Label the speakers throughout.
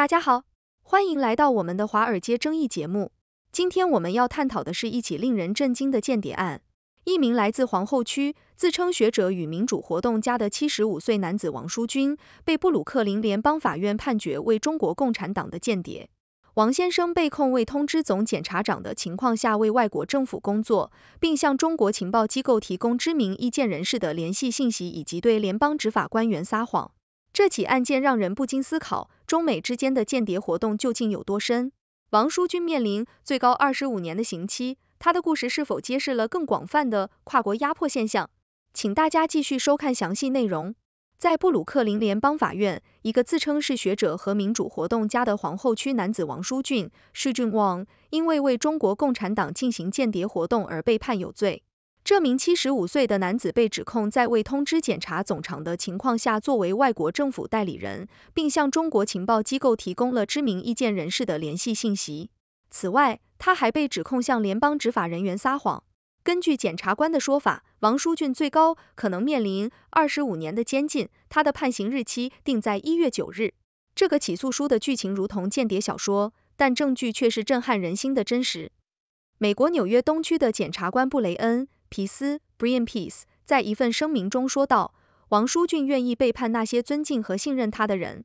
Speaker 1: 大家好，欢迎来到我们的华尔街争议节目。今天我们要探讨的是一起令人震惊的间谍案。一名来自皇后区、自称学者与民主活动家的七十五岁男子王书军，被布鲁克林联邦法院判决为中国共产党的间谍。王先生被控未通知总检察长的情况下为外国政府工作，并向中国情报机构提供知名意见人士的联系信息，以及对联邦执法官员撒谎。这起案件让人不禁思考，中美之间的间谍活动究竟有多深？王书军面临最高二十五年的刑期，他的故事是否揭示了更广泛的跨国压迫现象？请大家继续收看详细内容。在布鲁克林联邦法院，一个自称是学者和民主活动家的皇后区男子王书俊 （Shu Junwang） 因为为中国共产党进行间谍活动而被判有罪。这名七十五岁的男子被指控在未通知检察总长的情况下，作为外国政府代理人，并向中国情报机构提供了知名意见人士的联系信息。此外，他还被指控向联邦执法人员撒谎。根据检察官的说法，王书俊最高可能面临二十五年的监禁，他的判刑日期定在一月九日。这个起诉书的剧情如同间谍小说，但证据却是震撼人心的真实。美国纽约东区的检察官布雷恩。皮斯 （Brian Peace） 在一份声明中说道：“王书俊愿意背叛那些尊敬和信任他的人。”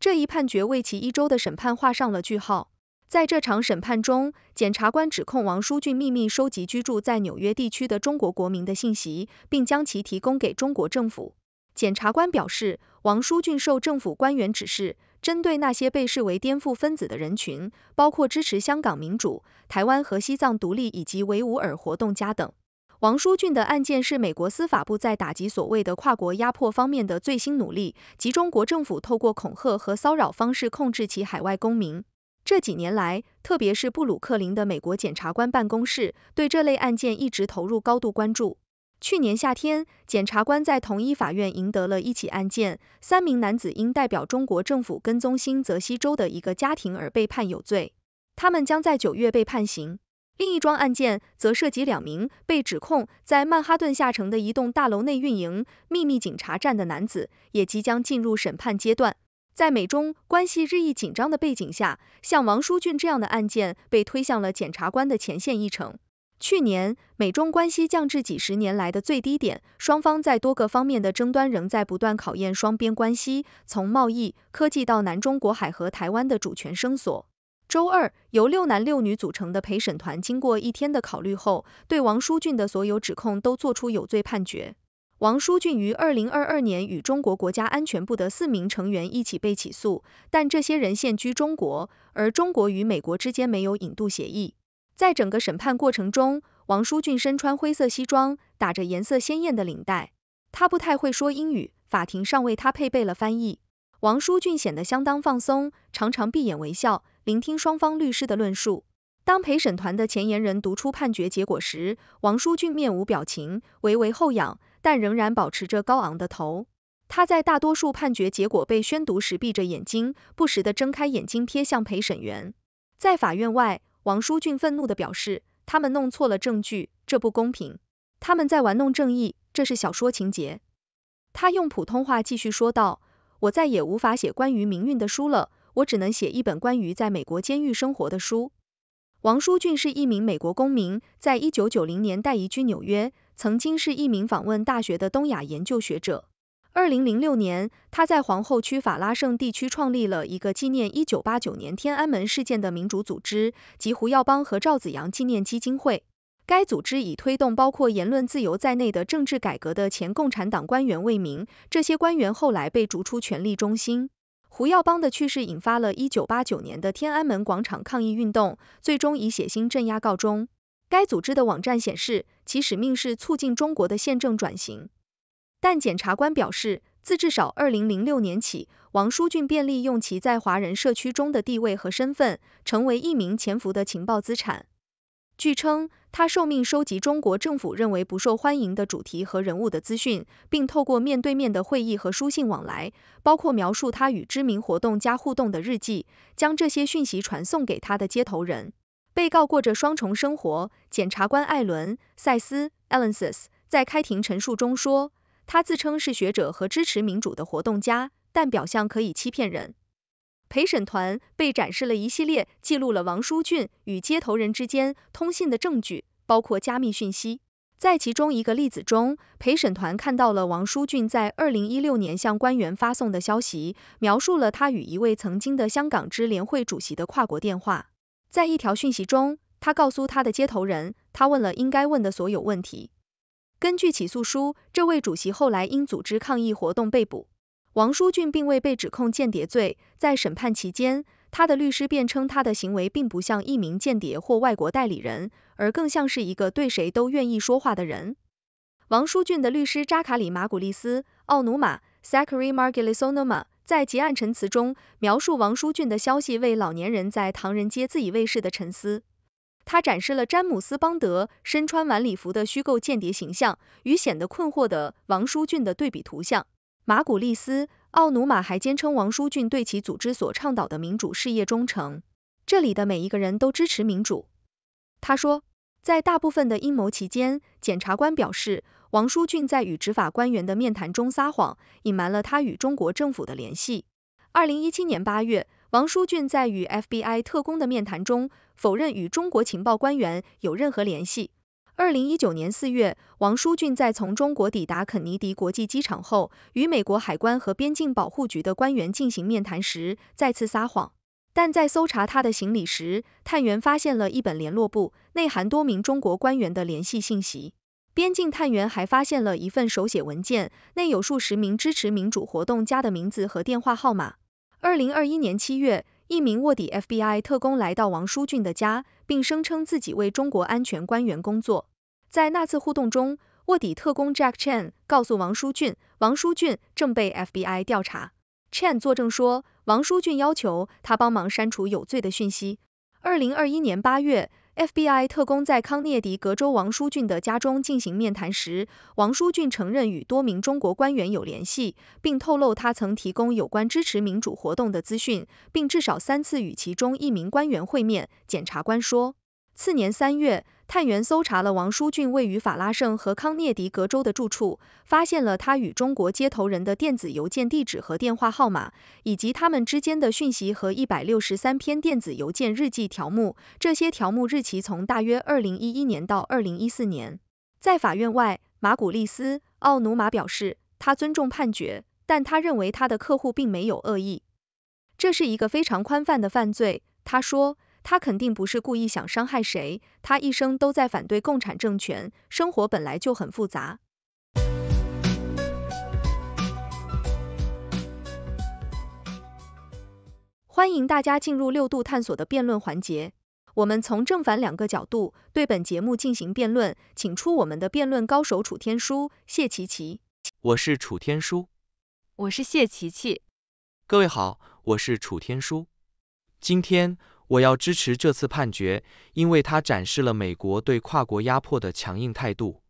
Speaker 1: 这一判决为其一周的审判画上了句号。在这场审判中，检察官指控王书俊秘密收集居住在纽约地区的中国国民的信息，并将其提供给中国政府。检察官表示，王书俊受政府官员指示，针对那些被视为颠覆分子的人群，包括支持香港民主、台湾和西藏独立以及维吾尔活动家等。王书俊的案件是美国司法部在打击所谓的跨国压迫方面的最新努力，即中国政府透过恐吓和骚扰方式控制其海外公民。这几年来，特别是布鲁克林的美国检察官办公室对这类案件一直投入高度关注。去年夏天，检察官在同一法院赢得了一起案件，三名男子因代表中国政府跟踪新泽西州的一个家庭而被判有罪，他们将在九月被判刑。另一桩案件则涉及两名被指控在曼哈顿下城的一栋大楼内运营秘密警察站的男子，也即将进入审判阶段。在美中关系日益紧张的背景下，像王书俊这样的案件被推向了检察官的前线议程。去年，美中关系降至几十年来的最低点，双方在多个方面的争端仍在不断考验双边关系，从贸易、科技到南中国海和台湾的主权声索。周二，由六男六女组成的陪审团经过一天的考虑后，对王书俊的所有指控都作出有罪判决。王书俊于二零二二年与中国国家安全部的四名成员一起被起诉，但这些人现居中国，而中国与美国之间没有引渡协议。在整个审判过程中，王书俊身穿灰色西装，打着颜色鲜艳的领带。他不太会说英语，法庭上为他配备了翻译。王书俊显得相当放松，常常闭眼微笑。聆听双方律师的论述。当陪审团的前言人读出判决结果时，王书俊面无表情，微微后仰，但仍然保持着高昂的头。他在大多数判决结果被宣读时闭着眼睛，不时地睁开眼睛瞥向陪审员。在法院外，王书俊愤怒地表示：“他们弄错了证据，这不公平。他们在玩弄正义，这是小说情节。”他用普通话继续说道：“我再也无法写关于命运的书了。”我只能写一本关于在美国监狱生活的书。王书俊是一名美国公民，在一九九零年代移居纽约，曾经是一名访问大学的东亚研究学者。二零零六年，他在皇后区法拉盛地区创立了一个纪念一九八九年天安门事件的民主组织，即胡耀邦和赵子阳纪念基金会。该组织以推动包括言论自由在内的政治改革的前共产党官员为名，这些官员后来被逐出权力中心。胡耀邦的去世引发了1989年的天安门广场抗议运动，最终以血腥镇压告终。该组织的网站显示，其使命是促进中国的宪政转型。但检察官表示，自至少2006年起，王书俊便利用其在华人社区中的地位和身份，成为一名潜伏的情报资产。据称，他受命收集中国政府认为不受欢迎的主题和人物的资讯，并透过面对面的会议和书信往来，包括描述他与知名活动家互动的日记，将这些讯息传送给他的接头人。被告过着双重生活。检察官艾伦·塞斯 e l e n s 在开庭陈述中说，他自称是学者和支持民主的活动家，但表象可以欺骗人。陪审团被展示了一系列记录了王书俊与接头人之间通信的证据，包括加密讯息。在其中一个例子中，陪审团看到了王书俊在二零一六年向官员发送的消息，描述了他与一位曾经的香港支联会主席的跨国电话。在一条讯息中，他告诉他的接头人，他问了应该问的所有问题。根据起诉书，这位主席后来因组织抗议活动被捕。王书俊并未被指控间谍罪。在审判期间，他的律师辩称他的行为并不像一名间谍或外国代理人，而更像是一个对谁都愿意说话的人。王书俊的律师扎卡里马古利斯·奥努马 （Zachary Margulisonoma） 在结案陈词中描述王书俊的消息为老年人在唐人街自以为是的沉思。他展示了詹姆斯·邦德身穿晚礼服的虚构间谍形象与显得困惑的王书俊的对比图像。马古利斯·奥努马还坚称王书俊对其组织所倡导的民主事业忠诚。这里的每一个人都支持民主。他说，在大部分的阴谋期间，检察官表示王书俊在与执法官员的面谈中撒谎，隐瞒了他与中国政府的联系。二零一七年八月，王书俊在与 FBI 特工的面谈中否认与中国情报官员有任何联系。二零一九年四月，王书俊在从中国抵达肯尼迪国际机场后，与美国海关和边境保护局的官员进行面谈时，再次撒谎。但在搜查他的行李时，探员发现了一本联络簿，内含多名中国官员的联系信息。边境探员还发现了一份手写文件，内有数十名支持民主活动家的名字和电话号码。二零二一年七月。一名卧底 FBI 特工来到王书俊的家，并声称自己为中国安全官员工作。在那次互动中，卧底特工 Jack Chen 告诉王书俊，王书俊正被 FBI 调查。Chen 作证说，王书俊要求他帮忙删除有罪的讯息。二零二一年八月。FBI 特工在康涅狄格州王书俊的家中进行面谈时，王书俊承认与多名中国官员有联系，并透露他曾提供有关支持民主活动的资讯，并至少三次与其中一名官员会面。检察官说，次年三月。探员搜查了王书俊位于法拉盛和康涅狄格州的住处，发现了他与中国接头人的电子邮件地址和电话号码，以及他们之间的讯息和一百六十三篇电子邮件日记条目。这些条目日期从大约二零一一年到二零一四年。在法院外，马古利斯·奥努马表示，他尊重判决，但他认为他的客户并没有恶意。这是一个非常宽泛的犯罪，他说。他肯定不是故意想伤害谁，他一生都在反对共产政权，生活本来就很复杂。欢迎大家进入六度探索的辩论环节，我们从正反两个角度对本节目进行辩论，请出我们的辩论高手楚天舒、谢琪琪。
Speaker 2: 我是楚天舒，
Speaker 3: 我是谢琪琪。
Speaker 2: 各位好，我是楚天舒，今天。我要支持这次判决，因为它展示了美国对跨国压迫的强硬态度。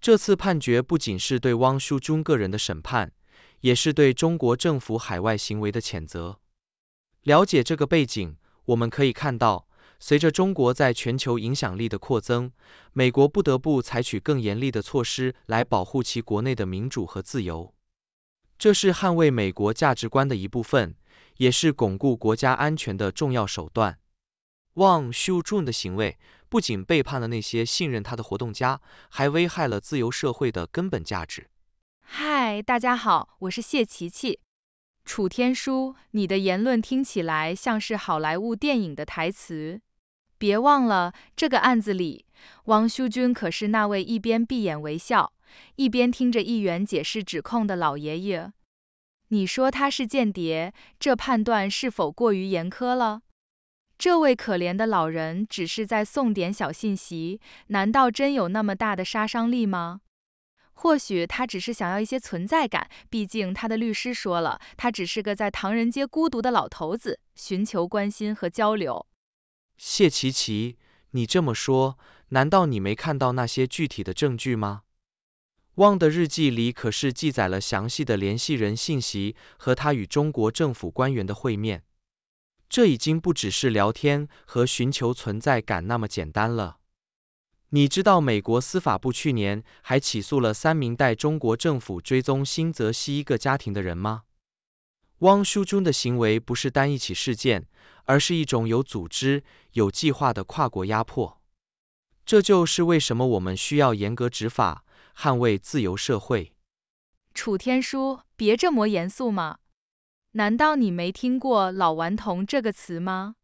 Speaker 2: 这次判决不仅是对汪书中个人的审判，也是对中国政府海外行为的谴责。了解这个背景，我们可以看到，随着中国在全球影响力的扩增，美国不得不采取更严厉的措施来保护其国内的民主和自由。这是捍卫美国价值观的一部分。也是巩固国家安全的重要手段。汪修中的行为不仅背叛了那些信任他的活动家，还危害了自由社会的根本价值。
Speaker 3: 嗨，大家好，我是谢琪琪。楚天舒，你的言论听起来像是好莱坞电影的台词。别忘了，这个案子里，汪修军可是那位一边闭眼微笑，一边听着议员解释指控的老爷爷。你说他是间谍，这判断是否过于严苛了？这位可怜的老人只是在送点小信息，难道真有那么大的杀伤力吗？或许他只是想要一些存在感，毕竟他的律师说了，他只是个在唐人街孤独的老头子，寻求关心和交流。
Speaker 2: 谢琪琪，你这么说，难道你没看到那些具体的证据吗？汪的日记里可是记载了详细的联系人信息和他与中国政府官员的会面，这已经不只是聊天和寻求存在感那么简单了。你知道美国司法部去年还起诉了三名代中国政府追踪新泽西一个家庭的人吗？汪书中的行为不是单一起事件，而是一种有组织、有计划的跨国压迫。这就是为什么我们需要严格执法，捍卫自由社会。
Speaker 3: 楚天舒，别这么严肃嘛！难道你没听过“老顽童”这个词吗？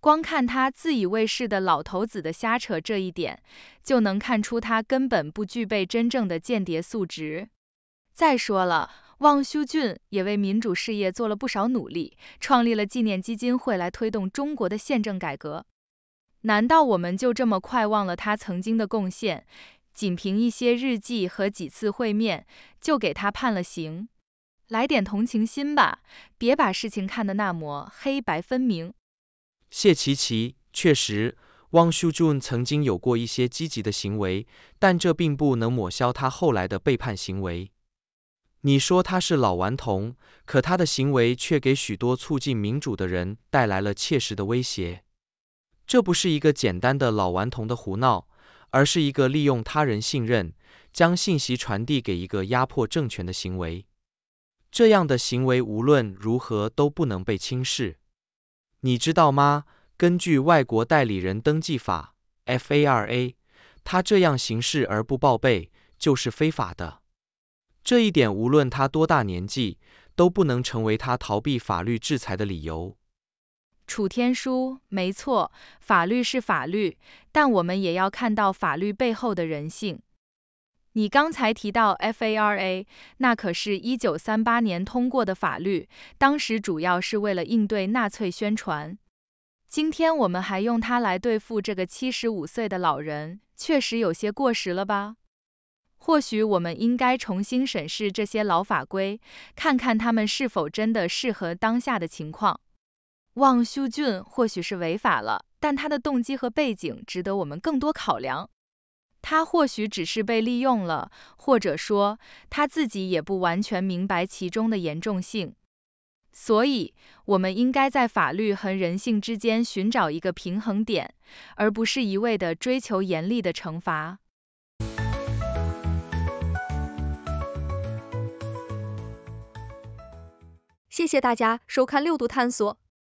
Speaker 3: 光看他自以为是的老头子的瞎扯这一点，就能看出他根本不具备真正的间谍素质。再说了，汪修俊也为民主事业做了不少努力，创立了纪念基金会来推动中国的宪政改革。难道我们就这么快忘了他曾经的贡献？仅凭一些日记和几次会面，就给他判了刑？来点同情心吧，别把事情看得那么黑白分明。
Speaker 2: 谢琪琪，确实，汪修俊曾经有过一些积极的行为，但这并不能抹消他后来的背叛行为。你说他是老顽童，可他的行为却给许多促进民主的人带来了切实的威胁。这不是一个简单的老顽童的胡闹。而是一个利用他人信任，将信息传递给一个压迫政权的行为。这样的行为无论如何都不能被轻视。你知道吗？根据外国代理人登记法 （FARA），他这样行事而不报备就是非法的。这一点无论他多大年纪，都不能成为他逃避法律制裁的理由。
Speaker 3: 楚天舒，没错，法律是法律，但我们也要看到法律背后的人性。你刚才提到 FARA，那可是一九三八年通过的法律，当时主要是为了应对纳粹宣传。今天我们还用它来对付这个七十五岁的老人，确实有些过时了吧？或许我们应该重新审视这些老法规，看看他们是否真的适合当下的情况。汪修俊或许是违法了，但他的动机和背景值得我们更多考量。他或许只是被利用了，或者说他自己也不完全明白其中的严重性。所以，我们应该在法律和人性之间寻找一个平衡点，而不是一味的追求严厉的惩罚。
Speaker 1: 谢谢大家收看六度探索。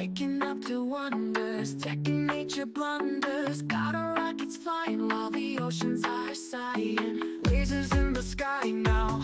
Speaker 1: Waking up to wonders, checking nature blunders. Got our rockets flying while the oceans are sighing. Lasers in the sky now,